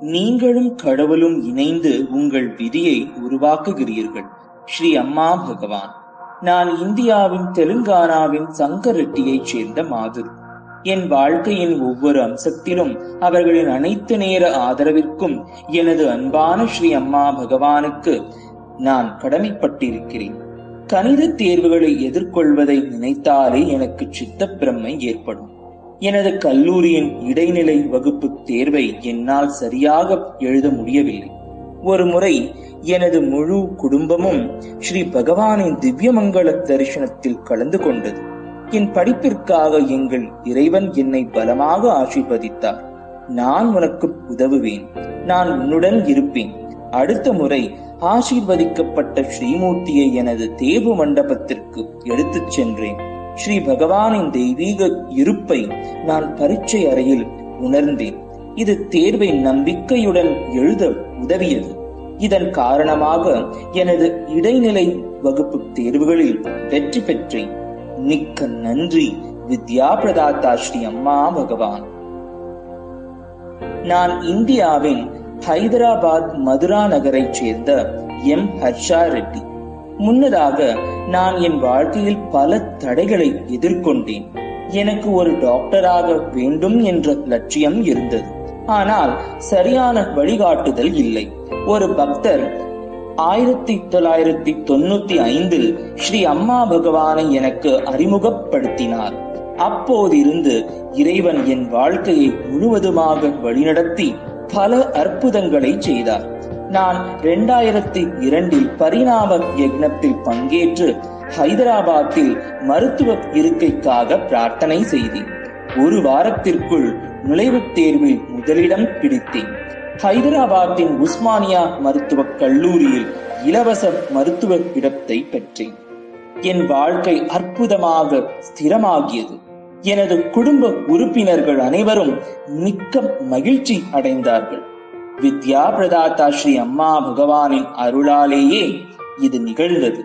நீங்களும் கடவுளும் இணைந்து உங்கள் விதியை உருவாக்குகிறீர்கள். ஸ்ரீ அம்மா பகவான். நான் இந்தியாவின் தெலுங்கானாவின் சங்கரெட்டியைச் சேர்ந்த மாதுர். என் வாழ்க்கையின் ஒவ்வொரு அம்சத்திலும் அவர்களின் அனைத்து நேர ஆதரவிற்கும் எனது அன்பான ஸ்ரீ அம்மா பகவானுக்கு நான் கடமைப்பட்டிருக்கிறேன். கணித தேர்வுகளை எதிர்கொள்வதை நினைத்தாலே எனக்கு சித்த பிரம்மை ஏற்படும். எனது கல்லூரியின் இடைநிலை வகுப்பு தேர்வை என்னால் சரியாக எழுத முடியவில்லை. ஒரு முறை எனது முழு குடும்பமும் ஸ்ரீ பகவானின் திவ்யமங்கள தரிசனத்தில் கலந்து கொண்டது. என் படிப்பிற்காக எங்கள் இறைவன் என்னை பலமாக ஆசீர்வதித்தார். நான் உனக்கு உதவுவேன். நான் உன்னுடன் இருப்பேன். அடுத்த முறை ஆசீர்வதிக்கப்பட்ட ஸ்ரீமூர்த்தியை எனது தேவு மண்டபத்திற்கு எடுத்துச் சென்றேன். ஸ்ரீ பகவானின் தெய்வீக இருப்பை நான் பரீட்சை அறையில் உணர்ந்தேன். இது தேர்வை நம்பிக்கையுடன் எழுத உதவியது. இதன் காரணமாக எனது இடைநிலை வகுப்பு தேர்வுகளில் வெற்றி பெற்றேன். மிக்க நன்றி வித்யா பிரதாத்தா ஸ்ரீ அம்மா பகவான். நான் இந்தியாவின் ஹைதராபாத் மதுரா நகரைச் சேர்ந்த எம். ஹர்ஷா ரெட்டி. முன்னதாக நான் என் வாழ்க்கையில் பல தடைகளை எதிர்கொண்டேன். எனக்கு ஒரு டாக்டராக வேண்டும் என்ற லட்சியம் இருந்தது. ஆனால் சரியான வழிகாட்டுதல் இல்லை. ஒரு பக்தர் ஆயிரத்தி தொள்ளாயிரத்தி தொண்ணூத்தி ஐந்தில் ஸ்ரீ அம்மா பகவானை எனக்கு அறிமுகப்படுத்தினார். அப்போதிருந்து இறைவன் என் வாழ்க்கையை முழுவதுமாக வழிநடத்தி பல அற்புதங்களை செய்தார். நான் இரண்டாயிரத்தி இரண்டில் பரிணாம யக்னத்தில் பங்கேற்று ஹைதராபாத்தில் மருத்துவ இருக்கைக்காக பிரார்த்தனை செய்தேன். ஒரு வாரத்திற்குள் நுழைவுத் தேர்வில் முதலிடம் பிடித்தேன். ஹைதராபாத்தின் உஸ்மானியா மருத்துவக் கல்லூரியில் இலவச மருத்துவ இடத்தை பெற்றேன். என் வாழ்க்கை அற்புதமாக ஸ்திரமாகியது. எனது குடும்ப உறுப்பினர்கள் அனைவரும் மிக்க மகிழ்ச்சி அடைந்தார்கள். வித்யா பிரதாத்தா ஸ்ரீ அம்மா பகவானின் அருளாலேயே இது நிகழ்ந்தது.